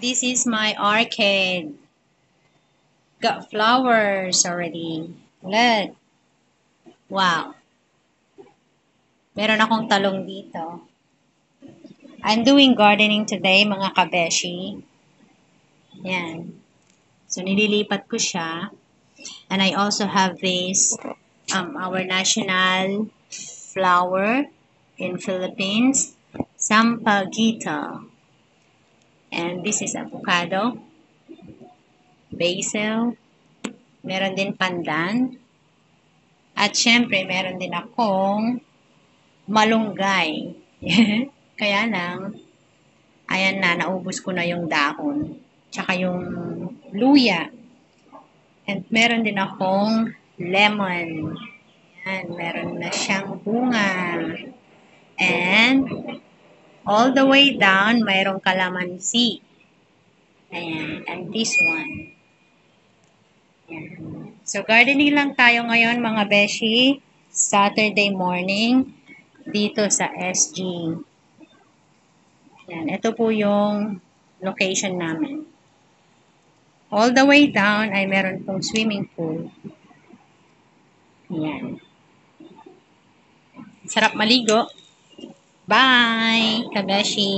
This is my arcade. Got flowers already. Look. Wow. Meron akong talong dito. I'm doing gardening today, mga kabeshi. Yan. So, nililipat ko siya. And I also have this, um, our national flower in Philippines, Sampaguita. And this is avocado, basil, meron din pandan, at syempre meron din akong malunggay. Kaya lang, ayan na, naubos ko na yung dahon. Tsaka yung luya. And meron din akong lemon. Ayan, meron na siyang bunga. All the way down, mayroong kalamansi. Ayan, and this one. Ayan. So, gardening lang tayo ngayon mga beshi. Saturday morning dito sa SG. Ayan, ito po yung location namin. All the way down ay meron pong swimming pool. Ayan. Sarap maligo. Bye, Kabeshi!